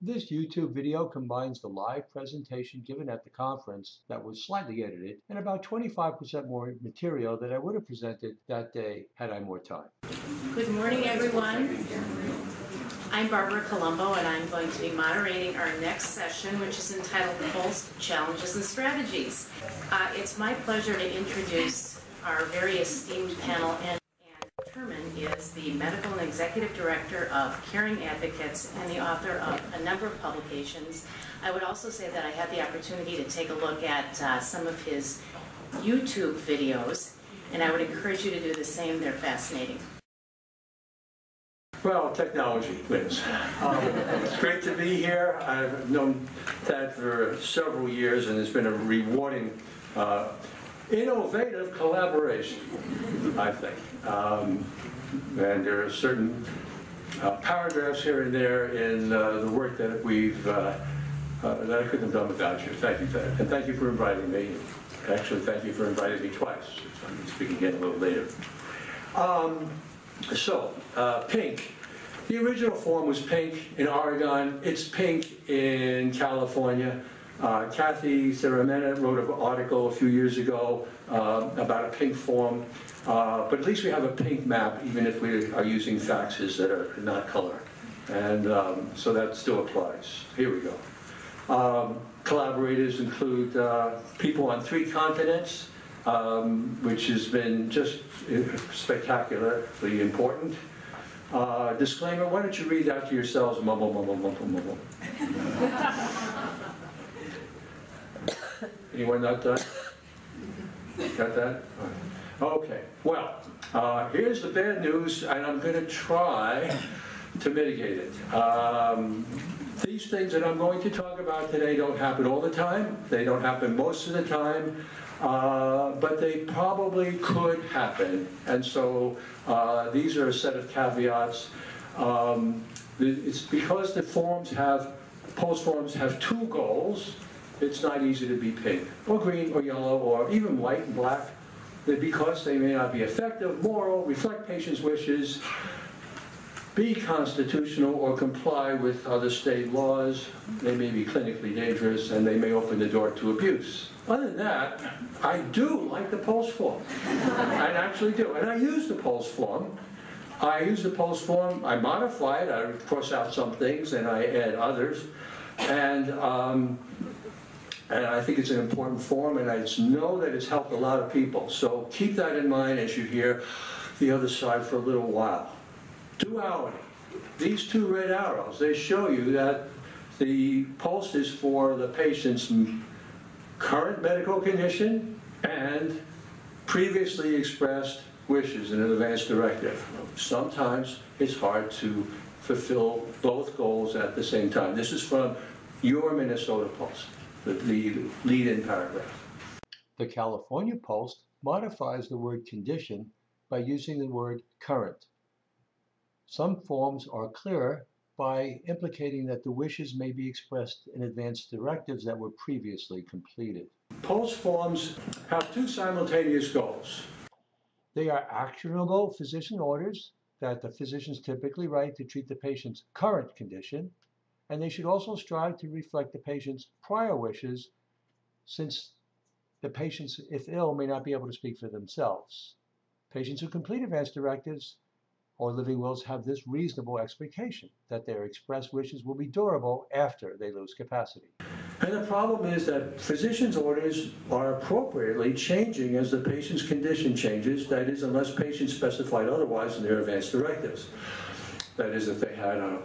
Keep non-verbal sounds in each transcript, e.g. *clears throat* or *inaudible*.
This YouTube video combines the live presentation given at the conference that was slightly edited and about 25% more material that I would have presented that day had I more time. Good morning, everyone. I'm Barbara Colombo, and I'm going to be moderating our next session, which is entitled POLST Challenges and Strategies. Uh, it's my pleasure to introduce our very esteemed panel, and is the Medical and Executive Director of Caring Advocates and the author of a number of publications. I would also say that I had the opportunity to take a look at uh, some of his YouTube videos, and I would encourage you to do the same. They're fascinating. Well, technology wins. Um, it's great to be here. I've known Thad for several years, and it's been a rewarding, uh, innovative collaboration, I think. Um, and there are certain uh, paragraphs here and there in uh, the work that we've uh, uh, that I couldn't have done without you. Thank you, Thad, and thank you for inviting me. Actually, thank you for inviting me twice. I'm speaking again a little later. Um, so, uh, pink. The original form was pink in Oregon. It's pink in California. Uh, Kathy Ciaramella wrote an article a few years ago uh, about a pink form. Uh, but at least we have a pink map, even if we are using faxes that are not color. And um, so that still applies. Here we go. Um, collaborators include uh, people on three continents, um, which has been just spectacularly important. Uh, disclaimer, why don't you read that to yourselves, mumble, mumble, mumble, mumble. *laughs* Anyone not done? *laughs* Got that? Okay, well, uh, here's the bad news, and I'm going to try to mitigate it. Um, these things that I'm going to talk about today don't happen all the time. They don't happen most of the time. Uh, but they probably could happen. And so uh, these are a set of caveats. Um, it's because the forms have, POLST forms have two goals, it's not easy to be pink, or green, or yellow, or even white and black. Because they may not be effective, moral, reflect patients' wishes, be constitutional or comply with other state laws. They may be clinically dangerous and they may open the door to abuse. Other than that, I do like the POLST form. I actually do. And I use the POLST form. I use the POLST form, I modify it, I cross out some things and I add others. And, um, and I think it's an important form and I know that it's helped a lot of people. So keep that in mind as you hear the other side for a little while. Duality. These two red arrows, they show you that the POLST is for the patient's current medical condition and previously expressed wishes in an advance directive. Sometimes it's hard to fulfill both goals at the same time. This is from your Minnesota POLST, the, the lead-in paragraph. The California POLST modifies the word condition by using the word current. Some forms are clearer by implicating that the wishes may be expressed in advance directives that were previously completed. POLST forms have two simultaneous goals. They are actionable physician orders that the physicians typically write to treat the patient's current condition, and they should also strive to reflect the patient's prior wishes since the patients, if ill, may not be able to speak for themselves. Patients who complete advance directives or living wills have this reasonable expectation that their expressed wishes will be durable after they lose capacity. And the problem is that physicians' orders are appropriately changing as the patient's condition changes, that is, unless patients specified otherwise in their advance directives. That is, if they had a,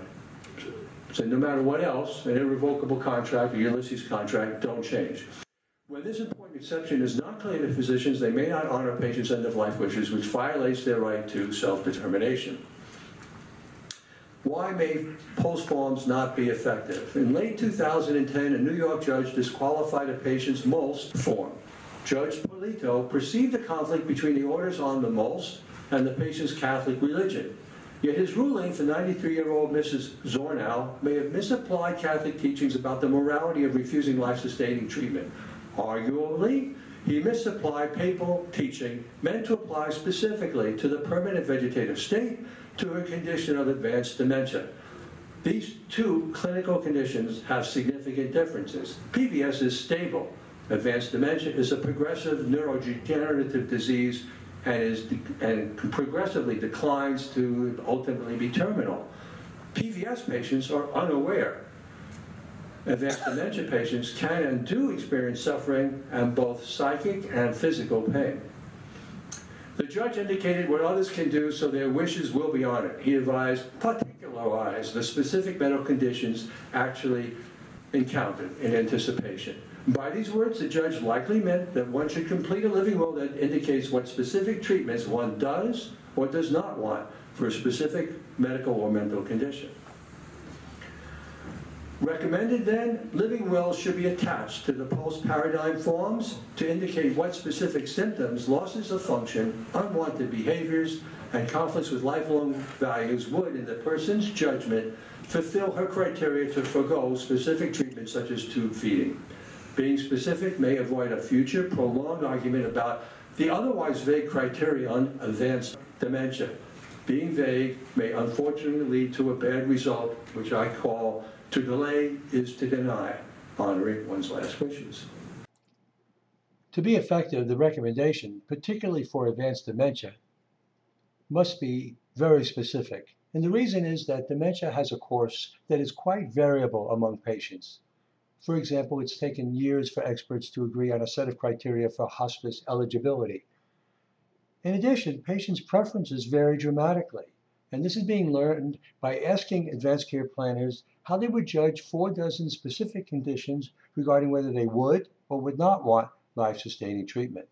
so no matter what else, an irrevocable contract, a Ulysses contract, don't change. When this important exception is not clear to physicians, they may not honor patients' end-of-life wishes, which violates their right to self-determination. Why may POLST forms not be effective? In late 2010, a New York judge disqualified a patient's MOLST form. Judge Polito perceived a conflict between the orders on the MOLST and the patient's Catholic religion. Yet his ruling for 93-year-old Mrs. Zornow may have misapplied Catholic teachings about the morality of refusing life-sustaining treatment. Arguably, he misapplied papal teaching meant to apply specifically to the permanent vegetative state to a condition of advanced dementia. These two clinical conditions have significant differences. PVS is stable. Advanced dementia is a progressive neurodegenerative disease and, is, and progressively declines to ultimately be terminal. PVS patients are unaware. Advanced dementia patients can and do experience suffering and both psychic and physical pain. The judge indicated what others can do so their wishes will be honored. He advised particularize the specific mental conditions actually encountered in anticipation. By these words, the judge likely meant that one should complete a living will that indicates what specific treatments one does or does not want for a specific medical or mental condition. Recommended then, living wills should be attached to the POLST-paradigm forms to indicate what specific symptoms, losses of function, unwanted behaviors, and conflicts with lifelong values would, in the person's judgment, fulfill her criteria to forego specific treatments such as tube feeding. Being specific may avoid a future prolonged argument about the otherwise vague criteria on advanced dementia. Being vague may unfortunately lead to a bad result, which I call to delay is to deny, honoring one's last wishes. To be effective, the recommendation, particularly for advanced dementia, must be very specific. And the reason is that dementia has a course that is quite variable among patients. For example, it's taken years for experts to agree on a set of criteria for hospice eligibility. In addition, patients' preferences vary dramatically. And this is being learned by asking advanced care planners how they would judge four dozen specific conditions regarding whether they would or would not want life-sustaining treatment.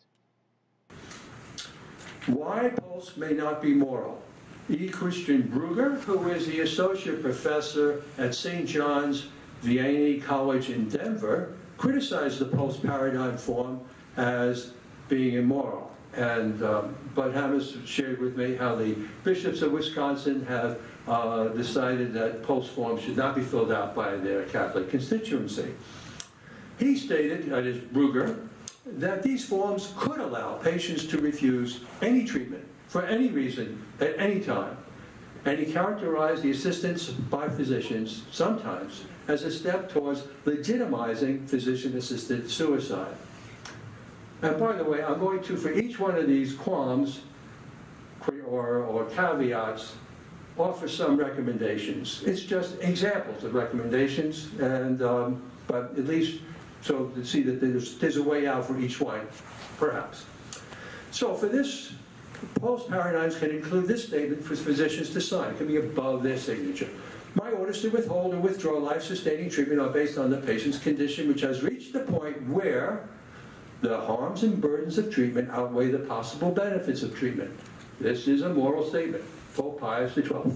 Why POLST may not be moral. E. Christian Brugger, who is the associate professor at St. John's Vianney College in Denver, criticized the POLST paradigm form as being immoral. And um, Bud Hammes shared with me how the bishops of Wisconsin have uh, decided that POLST forms should not be filled out by their Catholic constituency. He stated, that is Brugger, that these forms could allow patients to refuse any treatment for any reason at any time. And he characterized the assistance by physicians sometimes as a step towards legitimizing physician-assisted suicide. And by the way, I'm going to, for each one of these qualms or, or caveats, offer some recommendations. It's just examples of recommendations, and um, but at least so to see that there's, there's a way out for each one, perhaps. So for this, POLST paradigms can include this statement for physicians to sign. It can be above their signature. My orders to withhold or withdraw life-sustaining treatment are based on the patient's condition, which has reached the point where the harms and burdens of treatment outweigh the possible benefits of treatment. This is a moral statement. Pope Pius XII.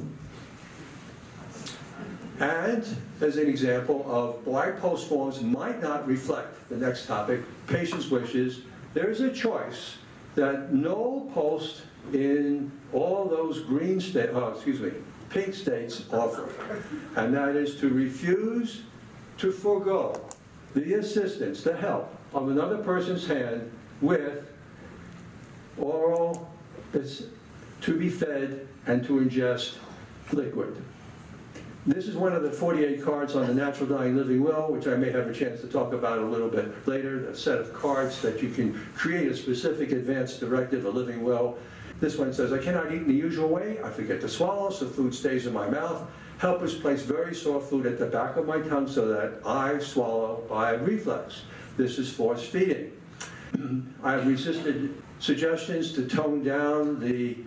And as an example of why POLST forms might not reflect the next topic, patient's wishes, there is a choice that no POLST in all those green states, oh, excuse me, pink states offer. And that is to refuse to forego the assistance, the help of another person's hand with oral, to be fed and to ingest liquid. This is one of the 48 cards on the Natural Dying Living Will, which I may have a chance to talk about a little bit later, a set of cards that you can create a specific advanced directive, a living will. This one says, I cannot eat in the usual way. I forget to swallow, so food stays in my mouth. Help us place very soft food at the back of my tongue so that I swallow by reflex. This is force feeding. *clears throat* I have resisted suggestions to tone down the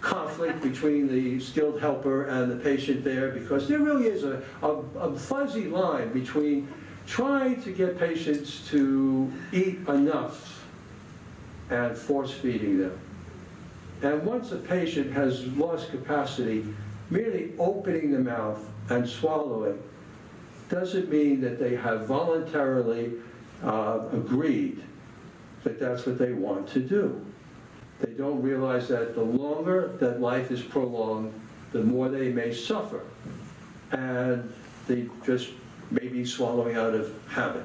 conflict between the skilled helper and the patient there because there really is a, a, a, fuzzy line between trying to get patients to eat enough and force feeding them. And once a patient has lost capacity, merely opening the mouth and swallowing doesn't mean that they have voluntarily uh, agreed that that's what they want to do. They don't realize that the longer that life is prolonged, the more they may suffer. And they just may be swallowing out of habit.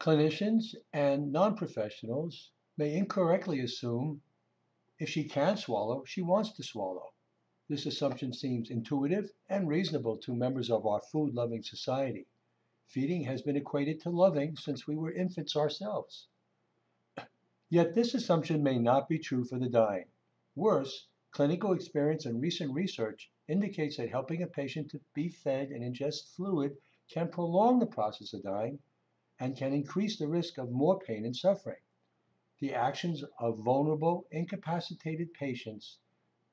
Clinicians and non-professionals may incorrectly assume if she can't swallow, she wants to swallow. This assumption seems intuitive and reasonable to members of our food loving society. Feeding has been equated to loving since we were infants ourselves. Yet this assumption may not be true for the dying. Worse, clinical experience and recent research indicates that helping a patient to be fed and ingest fluid can prolong the process of dying and can increase the risk of more pain and suffering. The actions of vulnerable, incapacitated patients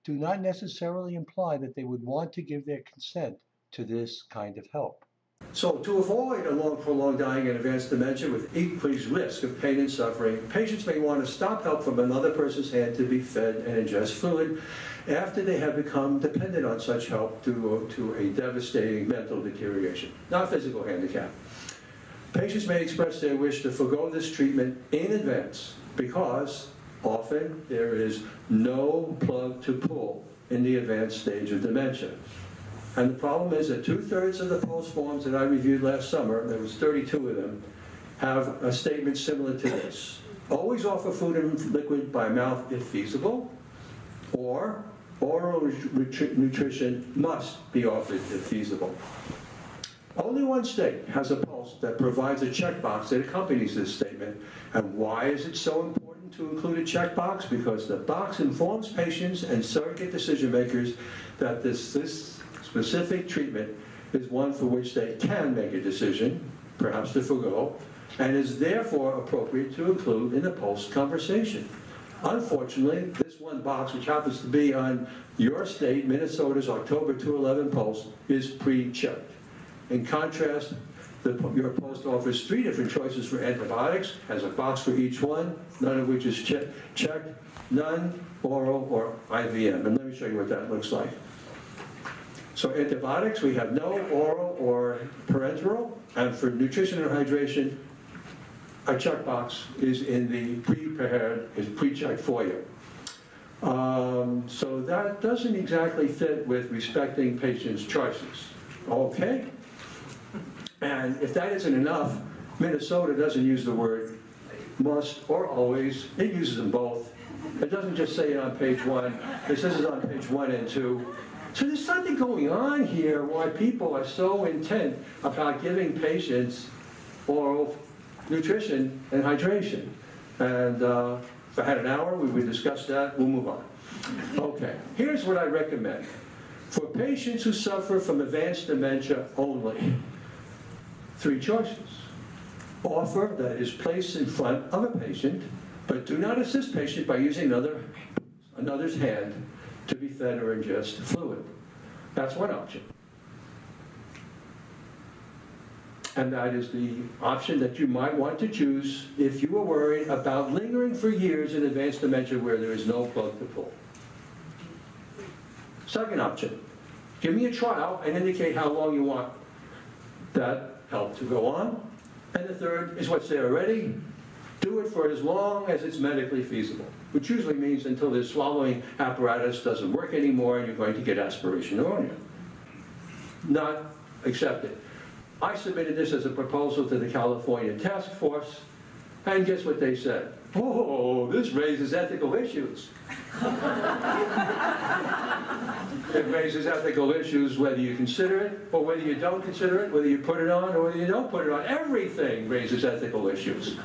do not necessarily imply that they would want to give their consent to this kind of help. So to avoid a long prolonged dying and advanced dementia with increased risk of pain and suffering, patients may want to stop help from another person's hand to be fed and ingest fluid after they have become dependent on such help due to a devastating mental deterioration, not physical handicap. Patients may express their wish to forego this treatment in advance because often there is no plug to pull in the advanced stage of dementia. And the problem is that two-thirds of the POLST forms that I reviewed last summer, there was 32 of them, have a statement similar to this. Always offer food and liquid by mouth if feasible, or oral nutrition must be offered if feasible. Only one state has a POLST that provides a checkbox that accompanies this statement. And why is it so important to include a checkbox? Because the box informs patients and surrogate decision makers that this, this specific treatment is one for which they can make a decision, perhaps to forego, and is therefore appropriate to include in the POLST conversation. Unfortunately, this one box, which happens to be on your state, Minnesota's October 211 POLST, is pre-checked. In contrast, the, your POLST offers three different choices for antibiotics, has a box for each one, none of which is che checked, none, oral, or IVM. And let me show you what that looks like. So antibiotics, we have no oral or parenteral, and for nutrition and hydration, a checkbox is in the pre-prepared, is pre-checked for you. Um, so that doesn't exactly fit with respecting patients' choices. Okay? And if that isn't enough, Minnesota doesn't use the word must or always. It uses them both. It doesn't just say it on page one. It says it on page one and two. So there's something going on here why people are so intent about giving patients oral nutrition and hydration. And uh, if I had an hour, we would discuss that. We'll move on. Okay, here's what I recommend. For patients who suffer from advanced dementia only, three choices. Offer that is placed in front of a patient, but do not assist patient by using another, another's hand to be fed or ingest fluid. That's one option. And that is the option that you might want to choose if you are worried about lingering for years in advanced dementia where there is no plug to pull. Second option, give me a trial and indicate how long you want that help to go on. And the third is what's there already. Do it for as long as it's medically feasible which usually means until the swallowing apparatus doesn't work anymore and you're going to get aspiration pneumonia. Not accepted. I submitted this as a proposal to the California Task Force, and guess what they said? Oh, this raises ethical issues. *laughs* it raises ethical issues whether you consider it or whether you don't consider it, whether you put it on or whether you don't put it on. Everything raises ethical issues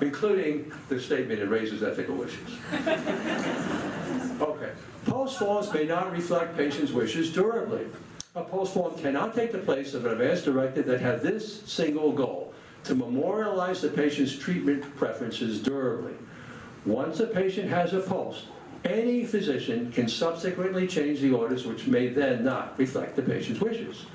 including the statement it raises ethical issues. *laughs* Okay. POLST forms may not reflect patients' wishes durably. A POLST form cannot take the place of an advance directive that had this single goal, to memorialize the patient's treatment preferences durably. Once a patient has a POLST, any physician can subsequently change the orders which may then not reflect the patient's wishes.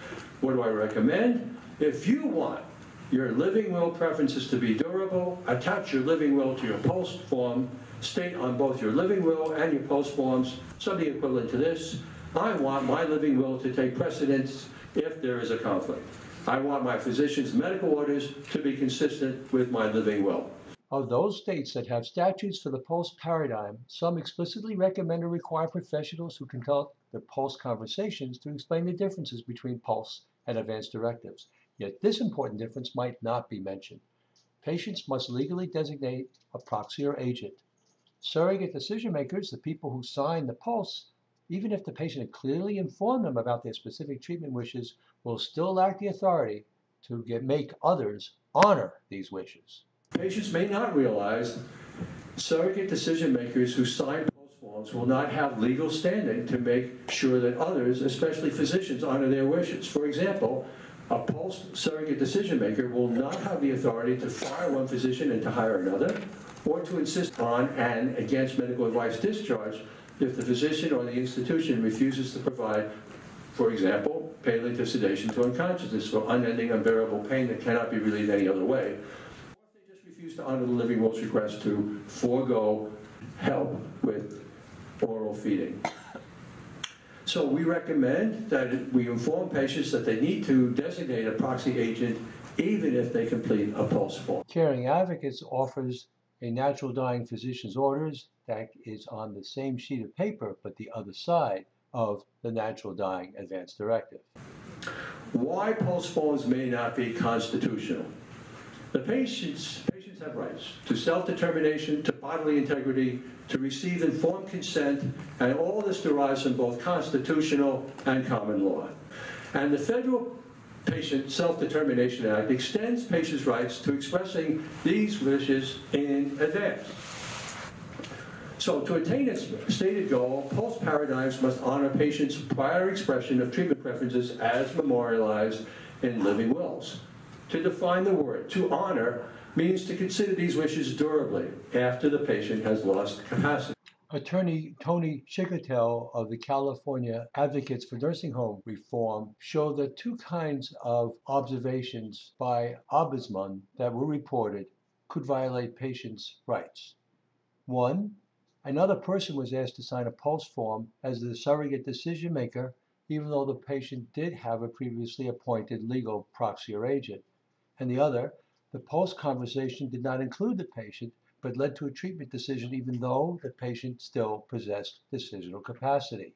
What do I recommend? If you want your living will preferences to be durable, attach your living will to your POLST form, state on both your living will and your POLST forms something equivalent to this. I want my living will to take precedence if there is a conflict. I want my physician's medical orders to be consistent with my living will. Of those states that have statutes for the POLST paradigm, some explicitly recommend or require professionals who conduct the POLST conversations to explain the differences between POLST and advanced directives. Yet this important difference might not be mentioned. Patients must legally designate a proxy or agent. Surrogate decision makers, the people who sign the POLST, even if the patient had clearly informed them about their specific treatment wishes, will still lack the authority to get, make others honor these wishes. Patients may not realize surrogate decision makers who sign POLST forms will not have legal standing to make sure that others, especially physicians, honor their wishes. For example, a POLST surrogate decision maker will not have the authority to fire one physician and to hire another, or to insist on and against medical advice discharge if the physician or the institution refuses to provide, for example, palliative sedation to unconsciousness for unending unbearable pain that cannot be relieved any other way, or if they just refuse to honor the living will's request to forego help with oral feeding. So we recommend that we inform patients that they need to designate a proxy agent even if they complete a POLST form. Caring Advocates offers a natural dying physician's orders that is on the same sheet of paper but the other side of the natural dying advance directive. Why postpones may not be constitutional. The patients, patients have rights to self-determination, to bodily integrity, to receive informed consent, and all this derives from both constitutional and common law. And the federal Patient Self-Determination Act extends patients' rights to expressing these wishes in advance. So to attain its stated goal, POLST Paradigms must honor patients' prior expression of treatment preferences as memorialized in living wills. To define the word, to honor, means to consider these wishes durably after the patient has lost capacity. Attorney Tony Chicotel of the California Advocates for Nursing Home Reform showed that two kinds of observations by Ombudsman that were reported could violate patients' rights. One, another person was asked to sign a POLST form as the surrogate decision maker, even though the patient did have a previously appointed legal proxy or agent. And the other, the POLST conversation did not include the patient, but led to a treatment decision even though the patient still possessed decisional capacity.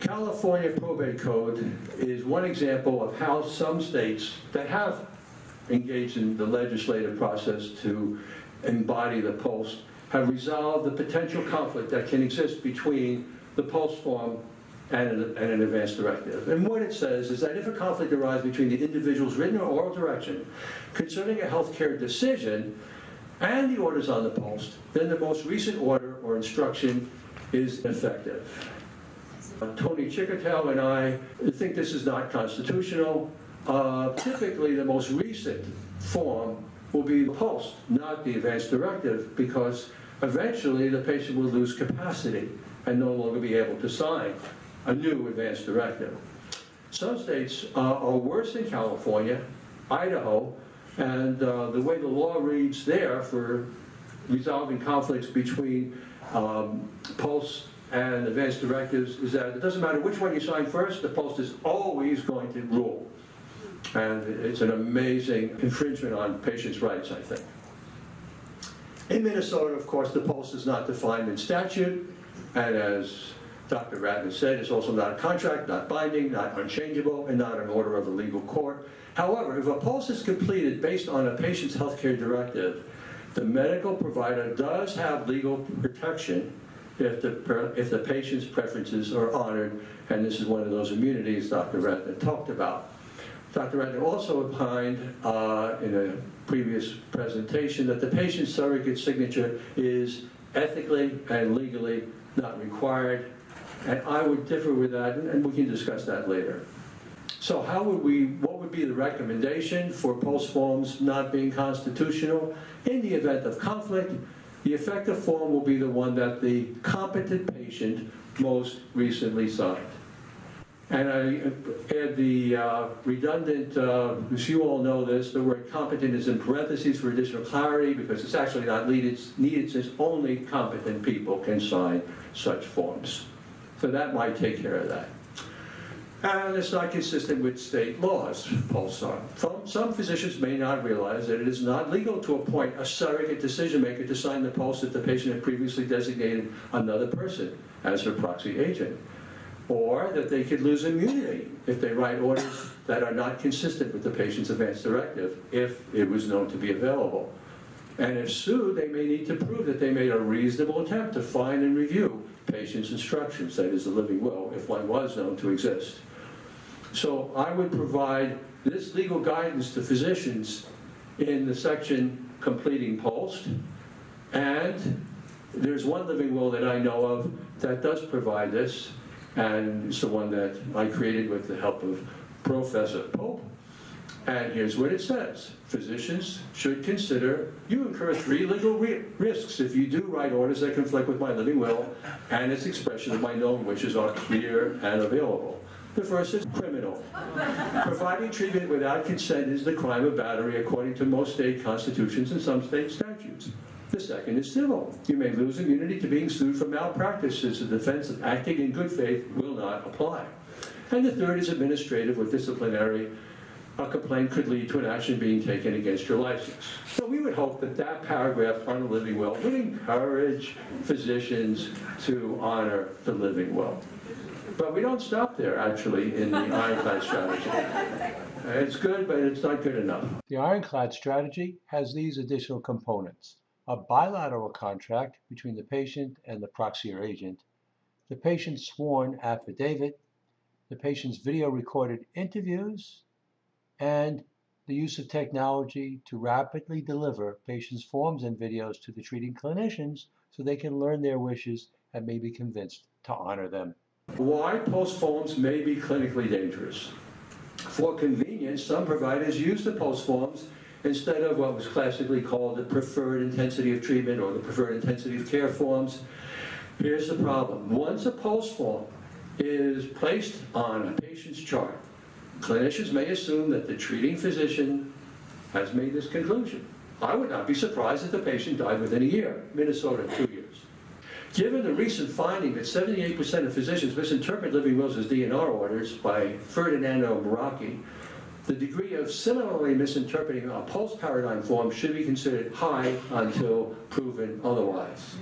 California probate code is one example of how some states that have engaged in the legislative process to embody the POLST have resolved the potential conflict that can exist between the POLST form and an, and an advance directive. And what it says is that if a conflict arises between the individual's written or oral direction concerning a healthcare decision and the orders on the POLST, then the most recent order or instruction is effective. Tony Chicotel and I think this is not constitutional. Uh, typically, the most recent form will be the POLST, not the advance directive, because eventually the patient will lose capacity and no longer be able to sign a new advance directive. Some states uh, are worse than California, Idaho, and uh, the way the law reads there for resolving conflicts between um, POLST and advance directives is that it doesn't matter which one you sign first, the POLST is always going to rule. And it's an amazing infringement on patients' rights, I think. In Minnesota, of course, the POLST is not defined in statute, and as Dr. Ratner said, it's also not a contract, not binding, not unchangeable, and not an order of a legal court. However, if a POLST is completed based on a patient's healthcare directive, the medical provider does have legal protection if the, if the patient's preferences are honored, and this is one of those immunities Dr. Ratner talked about. Dr. Ratner also opined uh, in a previous presentation that the patient's surrogate signature is ethically and legally not required and I would differ with that, and we can discuss that later. So how would we, what would be the recommendation for POLST forms not being constitutional? In the event of conflict, the effective form will be the one that the competent patient most recently signed. And I add the uh, redundant, uh, as you all know this, the word competent is in parentheses for additional clarity because it's actually not needed, needed since only competent people can sign such forms. So that might take care of that. And it's not consistent with state laws. Some, some physicians may not realize that it is not legal to appoint a surrogate decision maker to sign the POLST if the patient had previously designated another person as her proxy agent. Or that they could lose immunity if they write orders that are not consistent with the patient's advance directive if it was known to be available. And if sued, they may need to prove that they made a reasonable attempt to find and review patient's instructions, that is, the living will, if one was known to exist. So I would provide this legal guidance to physicians in the section completing POLST. And there's one living will that I know of that does provide this, and it's the one that I created with the help of Professor Pope. And here's what it says. Physicians should consider, you incur three legal ri- risks if you do write orders that conflict with my living will and its expression of my known wishes are clear and available. The first is criminal. Providing treatment without consent is the crime of battery according to most state constitutions and some state statutes. The second is civil. You may lose immunity to being sued for malpractice since the defense of acting in good faith will not apply. And the third is administrative or disciplinary. A complaint could lead to an action being taken against your license. So we would hope that that paragraph on the living will would encourage physicians to honor the living will. But we don't stop there, actually, in the *laughs* ironclad strategy. Uh, it's good, but it's not good enough. The ironclad strategy has these additional components a bilateral contract between the patient and the proxy or agent, the patient's sworn affidavit, the patient's video recorded interviews, and the use of technology to rapidly deliver patients' forms and videos to the treating clinicians so they can learn their wishes and may be convinced to honor them. Why POLST forms may be clinically dangerous. For convenience, some providers use the POLST forms instead of what was classically called the preferred intensity of treatment or the preferred intensity of care forms. Here's the problem. Once a POLST form is placed on a patient's chart, clinicians may assume that the treating physician has made this conclusion. I would not be surprised if the patient died within a year. Minnesota, two years. Given the recent finding that 78% of physicians misinterpret living wills as DNR orders by Ferdinando Mirarchi, the degree of similarly misinterpreting a POLST-paradigm form should be considered high until proven otherwise.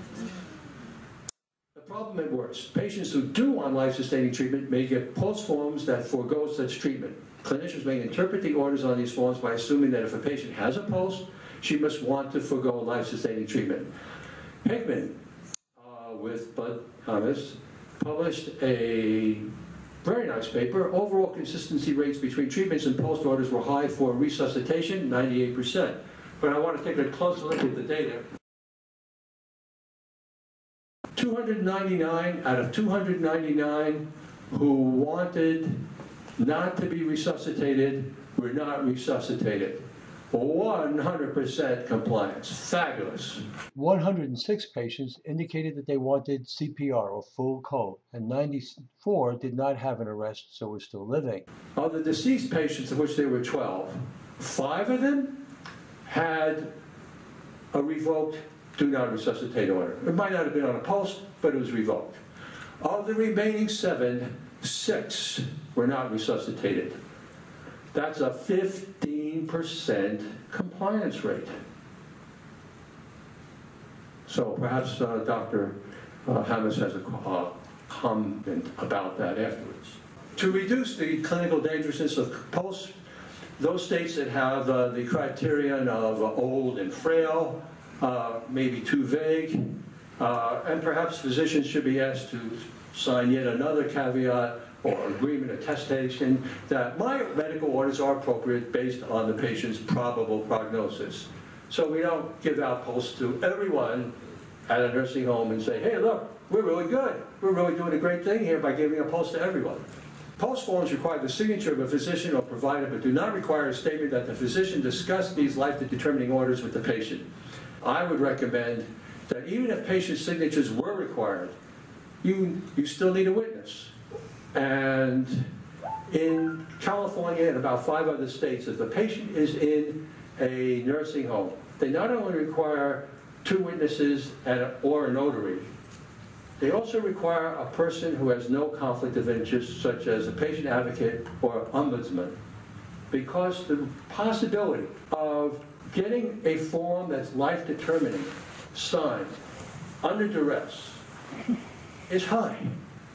The problem at worst, patients who do want life-sustaining treatment may get POLST forms that forego such treatment. Clinicians may interpret the orders on these forms by assuming that if a patient has a POLST, she must want to forego life-sustaining treatment. Hickman, with Bud Thomas, published a very nice paper. Overall consistency rates between treatments and POLST orders were high for resuscitation, 98%. But I want to take a closer look at the data. 299 out of 299 who wanted not to be resuscitated were not resuscitated. 100% compliance. Fabulous. 106 patients indicated that they wanted CPR or full code, and 94 did not have an arrest, so were still living. Of the deceased patients, of which there were 12, five of them had a revoked do not resuscitate order. It might not have been on a POLST, but it was revoked. Of the remaining seven, six were not resuscitated. That's a 15% compliance rate. So perhaps uh, Dr. Uh, has a uh, comment about that afterwards. To reduce the clinical dangerousness of POLST, those states that have uh, the criterion of uh, old and frail uh, may be too vague, and perhaps physicians should be asked to sign yet another caveat or agreement or attestation that my medical orders are appropriate based on the patient's probable prognosis. So we don't give out POLSTs to everyone at a nursing home and say, hey, look, we're really good. We're really doing a great thing here by giving a POLST to everyone. POLST forms require the signature of a physician or provider, but do not require a statement that the physician discussed these life-determining orders with the patient. I would recommend that even if patient signatures were required, you, you still need a witness. And in California and about five other states, if the patient is in a nursing home, they not only require two witnesses and a, or a notary, they also require a person who has no conflict of interest, such as a patient advocate or ombudsman, because the possibility of getting a form that's life determining signed under duress is high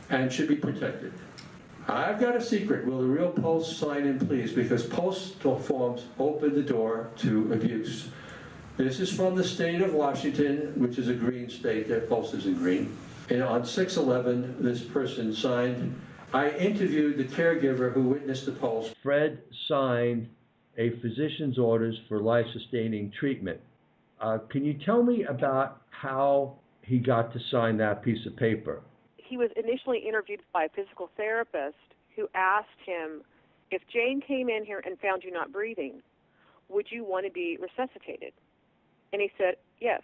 and should be protected. I've got a secret. Will the real POLST sign in, please? Because POLST forms open the door to abuse. This is from the state of Washington, which is a green state. Their POLST is in green. And on 6/11, this person signed, I interviewed the caregiver who witnessed the POLST. Fred signed a physician's orders for life-sustaining treatment. Uh, Can you tell me about how he got to sign that piece of paper? He was initially interviewed by a physical therapist who asked him, if Jane came in here and found you not breathing, would you want to be resuscitated? And he said, yes.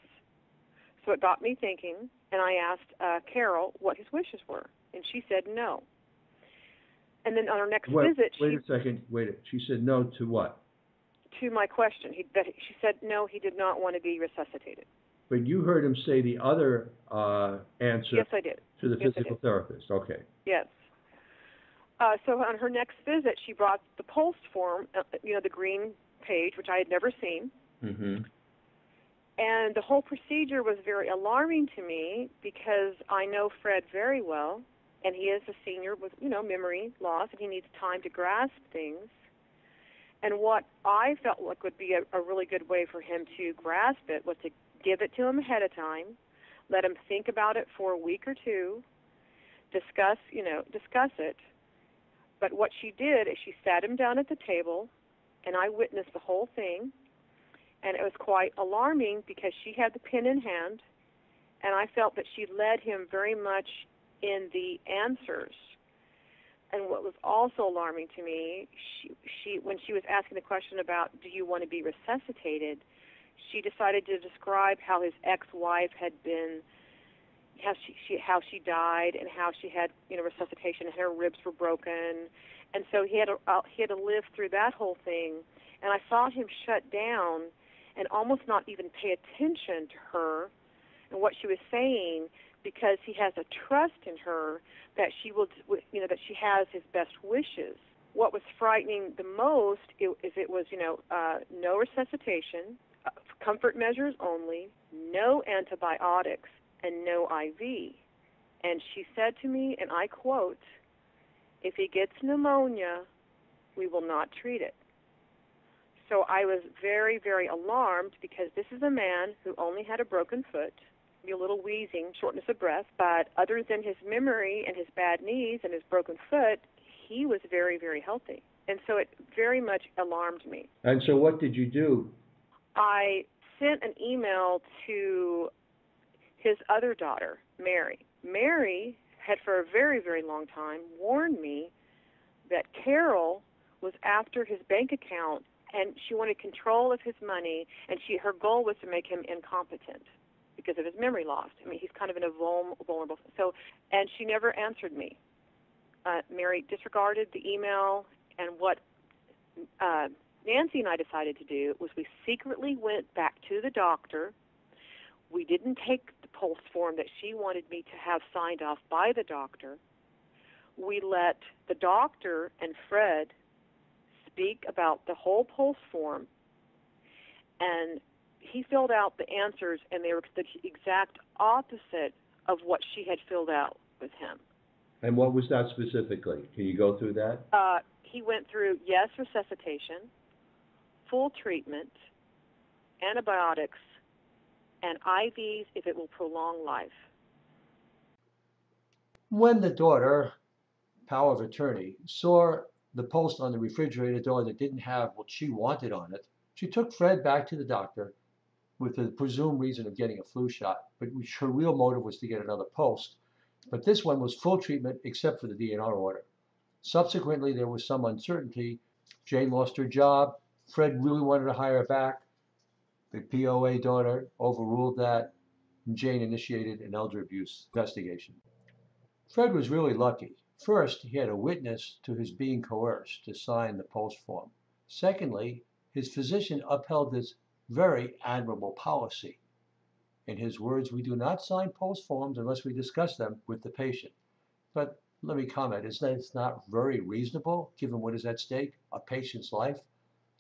So it got me thinking, and I asked uh, Carol what his wishes were, and she said no. And then on our next Wait, visit, wait she, a second, wait, a- she said no to what? to my question, he, that she said no, he did not want to be resuscitated. But you heard him say the other uh, answer Yes, I did. To the yes, physical therapist, okay. Yes. Uh, so on her next visit, she brought the POLST form, uh, you know, the green page, which I had never seen. Mm-hmm. And the whole procedure was very alarming to me because I know Fred very well, and he is a senior with, you know, memory loss, and he needs time to grasp things. And what I felt like would be a, a really good way for him to grasp it was to give it to him ahead of time, let him think about it for a week or two, discuss, you know, discuss it. But what she did is she sat him down at the table, and I witnessed the whole thing and it was quite alarming because she had the pen in hand, and I felt that she led him very much in the answers. And what was also alarming to me, she, she when she was asking the question about do you want to be resuscitated, she decided to describe how his ex-wife had been, how she, she how she died, and how she had you know resuscitation, and her ribs were broken, and so he had to, uh, he had to live through that whole thing. And I saw him shut down and almost not even pay attention to her and what she was saying because he has a trust in her that she will you know that she has his best wishes. What was frightening the most is it was you know uh, no resuscitation comfort measures only no antibiotics and no iv and she said to me and i quote if he gets pneumonia we will not treat it so I was very, very alarmed because this is a man who only had a broken foot, a little wheezing, shortness of breath, but other than his memory and his bad knees and his broken foot, he was very, very healthy. And so it very much alarmed me. And so what did you do? I sent an email to his other daughter, Mary. Mary had for a very, very long time warned me that Carol was after his bank account and she wanted control of his money, and she her goal was to make him incompetent because of his memory loss. I mean, he's kind of in a vul- vulnerable. So, and she never answered me. Uh, Mary disregarded the email, and what uh, Nancy and I decided to do was we secretly went back to the doctor. We didn't take the POLST form that she wanted me to have signed off by the doctor. We let the doctor and Fred speak about the whole POLST form, and he filled out the answers, and they were the exact opposite of what she had filled out with him. And what was that specifically? Can you go through that? Uh, he went through yes, resuscitation, full treatment, antibiotics, and IVs if it will prolong life. When the daughter, power of attorney, saw the POLST on the refrigerator door that didn't have what she wanted on it, she took Fred back to the doctor with the presumed reason of getting a flu shot, but which her real motive was to get another POLST. But this one was full treatment except for the DNR order. Subsequently, there was some uncertainty. Jane lost her job. Fred really wanted to hire back. The POA daughter overruled that, and Jane initiated an elder abuse investigation. Fred was really lucky. First, he had a witness to his being coerced to sign the POLST form. Secondly, his physician upheld this very admirable policy. In his words, we do not sign POLST forms unless we discuss them with the patient. But let me comment, is that it's not very reasonable given what is at stake, a patient's life?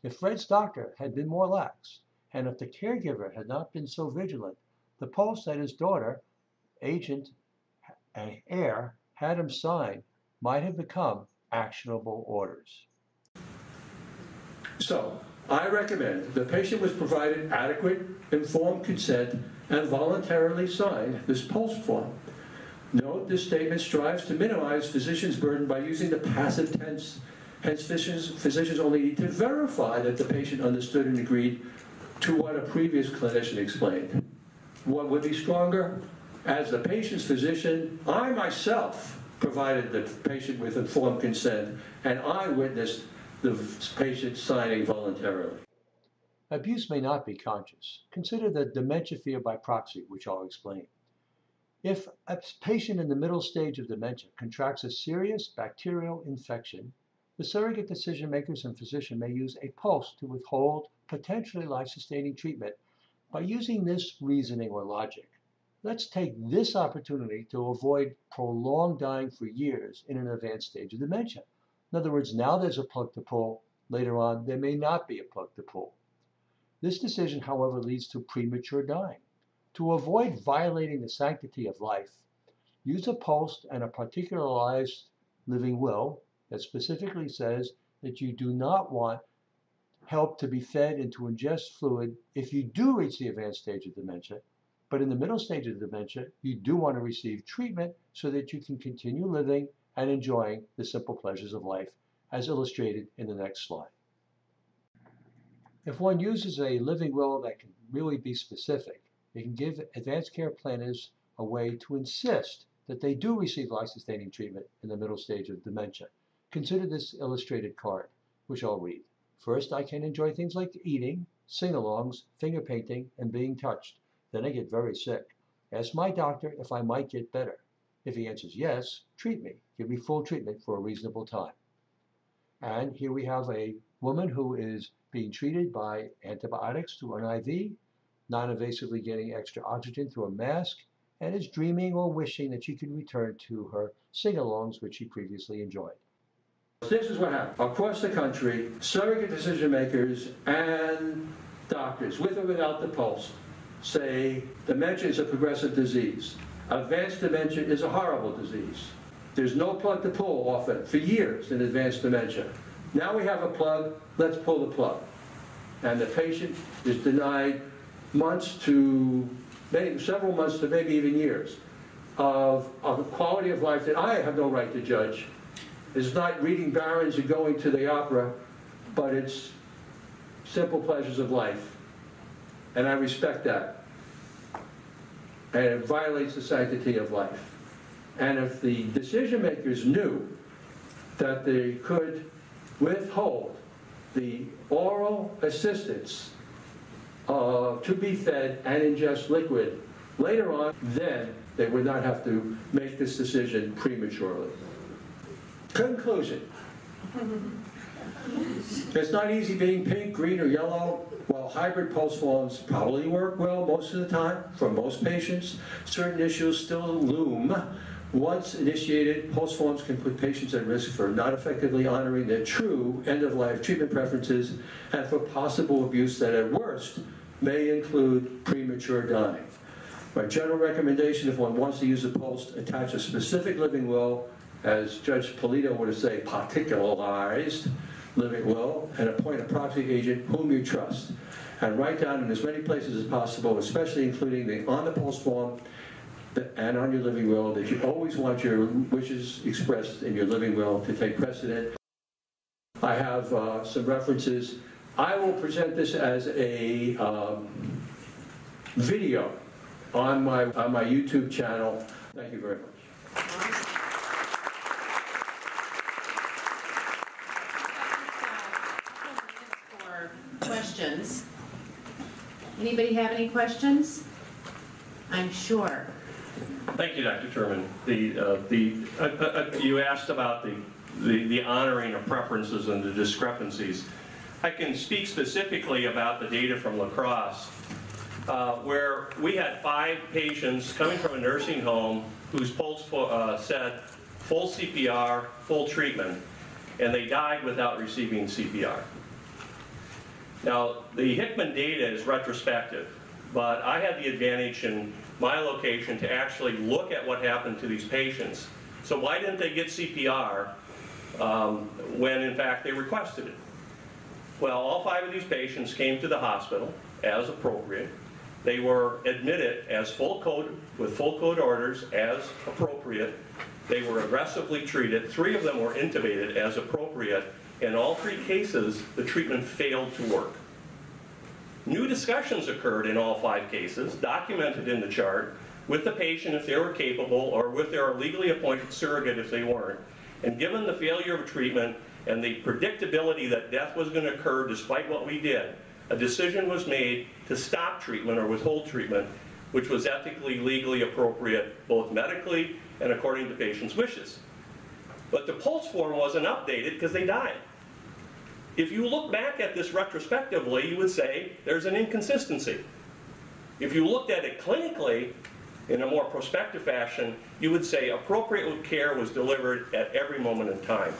If Fred's doctor had been more lax, and if the caregiver had not been so vigilant, the POLST that his daughter, agent, and heir had him sign might have become actionable orders. So, I recommend the patient was provided adequate informed consent and voluntarily signed this POLST form. Note this statement strives to minimize physicians' burden by using the passive tense. Hence, physicians, only need to verify that the patient understood and agreed to what a previous clinician explained. What would be stronger? As the patient's physician, I myself provided the patient with informed consent, and I witnessed the patient signing voluntarily. Abuse may not be conscious. Consider the dementia fear by proxy, which I'll explain. If a patient in the middle stage of dementia contracts a serious bacterial infection, the surrogate decision makers and physician may use a POLST to withhold potentially life sustaining treatment by using this reasoning or logic. Let's take this opportunity to avoid prolonged dying for years in an advanced stage of dementia. In other words, now there's a plug to pull, later on, there may not be a plug to pull. This decision, however, leads to premature dying. To avoid violating the sanctity of life, use a POLST and a particularized living will that specifically says that you do not want help to be fed and to ingest fluid if you do reach the advanced stage of dementia. But in the middle stage of dementia, you do want to receive treatment so that you can continue living and enjoying the simple pleasures of life, as illustrated in the next slide. If one uses a living will that can really be specific, it can give advanced care planners a way to insist that they do receive life-sustaining treatment in the middle stage of dementia. Consider this illustrated card, which I'll read. First, I can enjoy things like eating, sing-alongs, finger painting, and being touched. Then I get very sick. Ask my doctor if I might get better. If he answers yes, treat me. Give me full treatment for a reasonable time. And here we have a woman who is being treated by antibiotics through an IV, non-invasively getting extra oxygen through a mask, and is dreaming or wishing that she could return to her sing-alongs which she previously enjoyed. This is what happened. Across the country, surrogate decision makers and doctors, with or without the POLST, say dementia is a progressive disease. Advanced dementia is a horrible disease. There's no plug to pull often for years in advanced dementia. Now we have a plug, let's pull the plug. And the patient is denied months to maybe several months to maybe even years of, of a quality of life that I have no right to judge. It's not reading barons and going to the opera, but it's simple pleasures of life. And I respect that. And it violates the sanctity of life. And if the decision makers knew that they could withhold the oral assistance uh, to be fed and ingest liquid later on, then they would not have to make this decision prematurely. Conclusion. It's not easy being pink, green, or yellow. While hybrid POLST forms probably work well most of the time for most patients, certain issues still loom. Once initiated, POLST forms can put patients at risk for not effectively honoring their true end-of-life treatment preferences and for possible abuse that at worst may include premature dying. My general recommendation, if one wants to use a POLST, attach a specific living will, as Judge Polito would say, particularized, living will and appoint a proxy agent whom you trust. And write down in as many places as possible, especially including the on the POLST form and on your living will, that you always want your wishes expressed in your living will to take precedent. I have uh, some references. I will present this as a um, video on my, on my YouTube channel. Thank you very much. Questions. Anybody have any questions? I'm sure. Thank you, Dr. Terman. The, uh, the, uh, uh, uh, you asked about the, the, the honoring of preferences and the discrepancies. I can speak specifically about the data from La Crosse, uh, where we had five patients coming from a nursing home whose POLST uh, said full CPR, full treatment, and they died without receiving CPR. Now, the Hickman data is retrospective, but I had the advantage in my location to actually look at what happened to these patients. So why didn't they get CPR um, when in fact they requested it? Well, all five of these patients came to the hospital as appropriate, They were admitted as full code, with full code orders as appropriate. They were aggressively treated. Three of them were intubated as appropriate. In all three cases, the treatment failed to work. New discussions occurred in all five cases, documented in the chart, with the patient if they were capable, or with their legally appointed surrogate if they weren't. And given the failure of treatment and the predictability that death was going to occur despite what we did, a decision was made to stop treatment or withhold treatment, which was ethically, legally appropriate, both medically and according to patient's wishes. But the POLST form wasn't updated because they died. If you look back at this retrospectively, you would say there's an inconsistency. If you looked at it clinically, in a more prospective fashion, you would say appropriate care was delivered at every moment in time.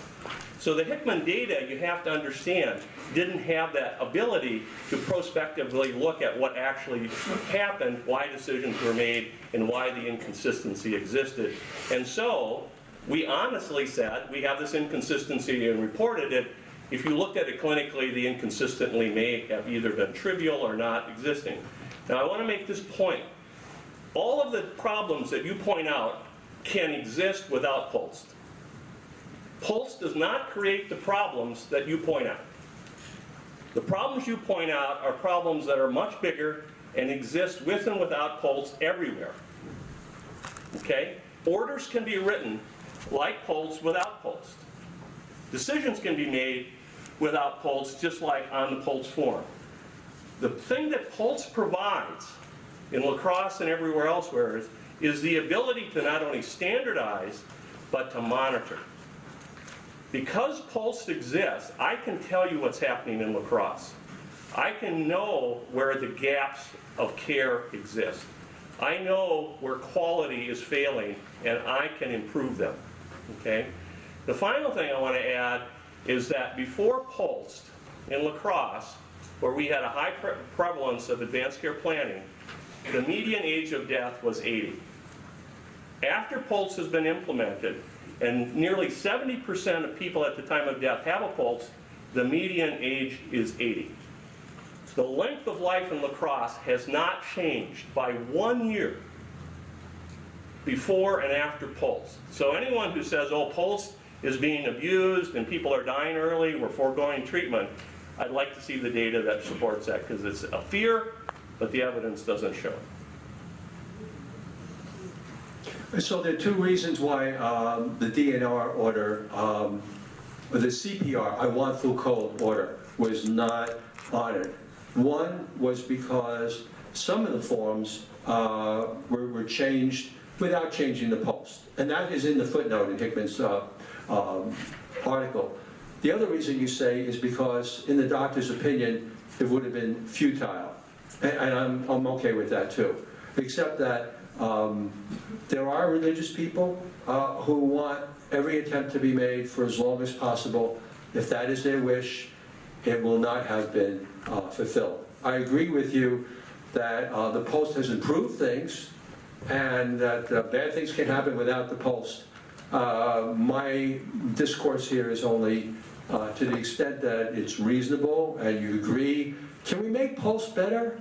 So the Hickman data, you have to understand, didn't have that ability to prospectively look at what actually happened, why decisions were made, and why the inconsistency existed. And so, we honestly said, we have this inconsistency and reported it. If you looked at it clinically, the inconsistently may have either been trivial or not existing. Now, I want to make this point. All of the problems that you point out can exist without POLST. POLST does not create the problems that you point out. The problems you point out are problems that are much bigger and exist with and without POLST everywhere. Okay? Orders can be written like POLST without POLST. Decisions can be made without POLST, just like on the POLST form. The thing that POLST provides in La Crosse and everywhere elsewhere is, is the ability to not only standardize, but to monitor. Because POLST exists, I can tell you what's happening in La Crosse. I can know where the gaps of care exist. I know where quality is failing, and I can improve them. Okay? The final thing I want to add is that before POLST in La Crosse, where we had a high pre- prevalence of advanced care planning, the median age of death was 80. After POLST has been implemented, and nearly 70% of people at the time of death have a POLST, the median age is 80. The length of life in La Crosse has not changed by one year before and after POLST. So anyone who says, oh, POLST is being abused and people are dying early, we're foregoing treatment, I'd like to see the data that supports that because it's a fear, but the evidence doesn't show it. So there are two reasons why um, the DNR order, um, the CPR, I want code order, was not honored. One was because some of the forms uh, were were changed without changing the POLST. And that is in the footnote in Hickman's uh, um, article. The other reason you say is because, in the doctor's opinion, it would have been futile. And and I'm, I'm okay with that too. Except that um, there are religious people uh, who want every attempt to be made for as long as possible. If that is their wish, it will not have been uh, fulfilled. I agree with you that uh, the POLST has improved things and that uh, bad things can happen without the POLST. Uh, My discourse here is only uh, to the extent that it's reasonable and you agree. Can we make POLST better?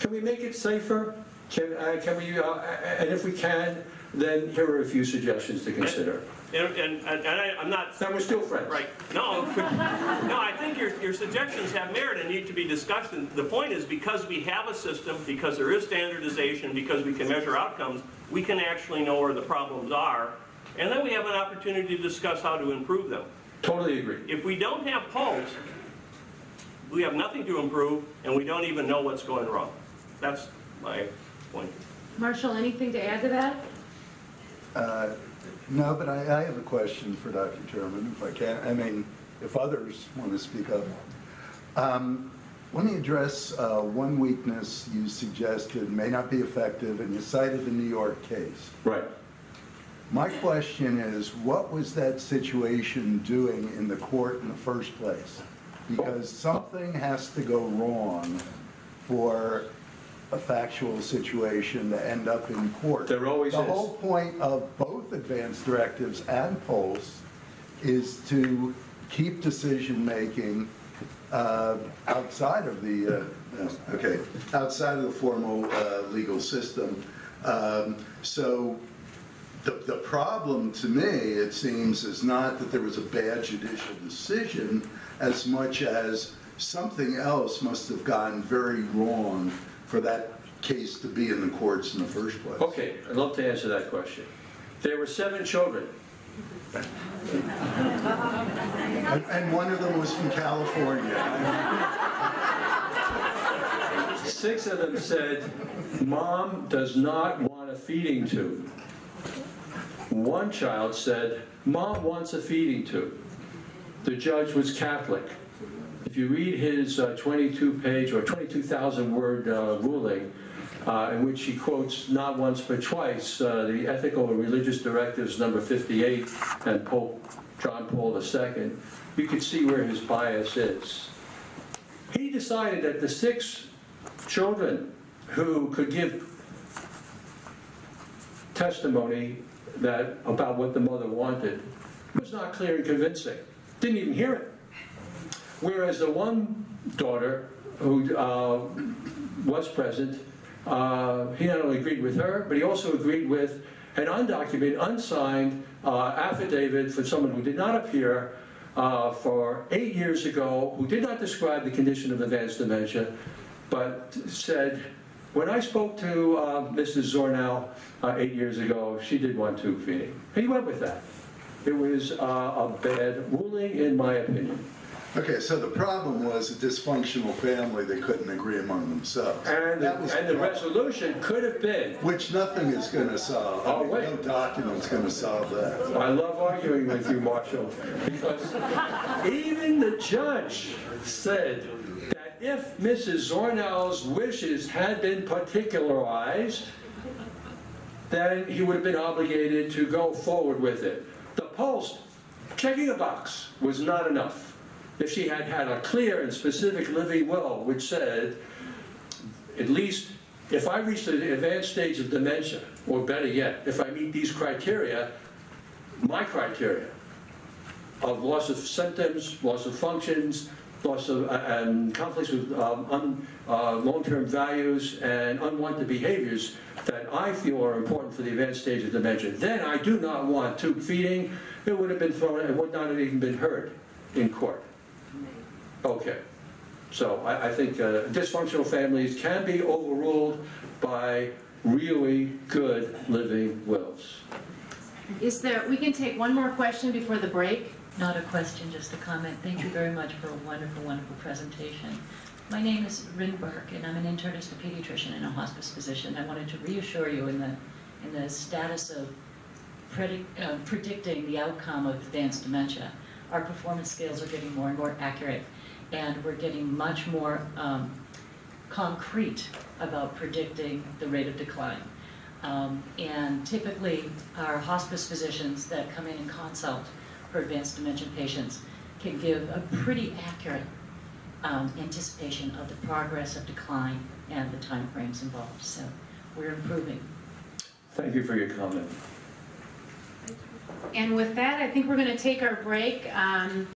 Can we make it safer? Can, uh, can we, uh, and if we can, then here are a few suggestions to consider. And, and, and I, I'm not Then we're still friends. Right, no, *laughs* no, I think your, your suggestions have merit and need to be discussed, and the point is, because we have a system, because there is standardization, because we can measure outcomes, we can actually know where the problems are, and then we have an opportunity to discuss how to improve them. Totally agree. If we don't have POLST, we have nothing to improve, and we don't even know what's going wrong. That's my point. Marshall, anything to add to that? Uh, No, but I, I have a question for Dr. Terman, if I can. I mean, if others want to speak up. Um, Let me address uh, one weakness you suggested may not be effective, and you cited the New York case. Right. My question is, what was that situation doing in the court in the first place? Because something has to go wrong for a factual situation to end up in court. There always The is. whole point of both advanced directives and POLST is to keep decision-making uh, outside of the, uh, okay, outside of the formal uh, legal system. Um, So the, the problem to me, it seems, is not that there was a bad judicial decision as much as something else must have gone very wrong for that case to be in the courts in the first place. Okay, I'd love to answer that question. There were seven children. And and one of them was from California. Six of them said, "Mom does not want a feeding tube." One child said, "Mom wants a feeding tube." The judge was Catholic. If you read his 22-page or 22,000-word ruling, uh, in which he quotes not once but twice uh, the Ethical and Religious Directives Number 58 and Pope John Paul II, you can see where his bias is. He decided that the six children who could give testimony that, about what the mother wanted was not clear and convincing. Didn't even hear it. Whereas the one daughter who uh, was present, uh, he not only agreed with her, but he also agreed with an undocumented, unsigned uh, affidavit from someone who did not appear uh, for eight years ago, who did not describe the condition of advanced dementia, but said, when I spoke to uh, Mrs. Zornow uh, eight years ago, she did want tube feeding. He went with that. It was uh, a bad ruling, in my opinion. Okay, so the problem was a dysfunctional family that couldn't agree among themselves. And, That was and the resolution could have been, Which nothing is going to solve. I Oh, mean, wait. No document's going to solve that. I love arguing with you, Marshall, because even the judge said if Mrs. Zornow's wishes had been particularized, then he would have been obligated to go forward with it. The POLST, checking a box, was not enough. If she had had a clear and specific living will, which said, at least if I reach the advanced stage of dementia, or better yet, if I meet these criteria, my criteria of loss of symptoms, loss of functions, loss of, uh, and conflicts with um, un- uh, long-term values and unwanted behaviors that I feel are important for the advanced stage of dementia. Then I do not want tube feeding. It would have been thrown, it would not have even been heard in court. Okay. So I, I think uh, dysfunctional families can be overruled by really good living wills. Is there, we can take one more question before the break? Not a question, just a comment. Thank you very much for a wonderful, wonderful presentation. My name is Rin Burke, and I'm an internist, a pediatrician, and a hospice physician. I wanted to reassure you in the, in the status of uh, predicting the outcome of advanced dementia. Our performance scales are getting more and more accurate, and we're getting much more um, concrete about predicting the rate of decline. Um, and typically, our hospice physicians that come in and consult for advanced dementia patients can give a pretty accurate um, anticipation of the progress of decline and the timeframes involved. So we're improving. Thank you for your comment. And with that, I think we're going to take our break. Um,